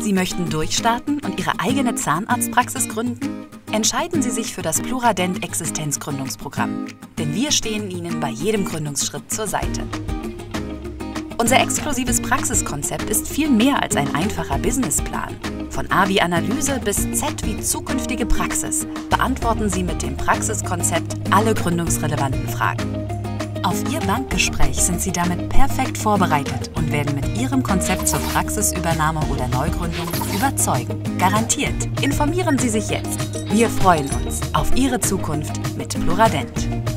Sie möchten durchstarten und Ihre eigene Zahnarztpraxis gründen? Entscheiden Sie sich für das Pluradent Existenzgründungsprogramm, denn wir stehen Ihnen bei jedem Gründungsschritt zur Seite. Unser exklusives Praxiskonzept ist viel mehr als ein einfacher Businessplan. Von A wie Analyse bis Z wie zukünftige Praxis beantworten Sie mit dem Praxiskonzept alle gründungsrelevanten Fragen. Auf Ihr Bankgespräch sind Sie damit perfekt vorbereitet und werden mit Ihrem Konzept zur Praxisübernahme oder Neugründung überzeugen. Garantiert. Informieren Sie sich jetzt. Wir freuen uns auf Ihre Zukunft mit Pluradent.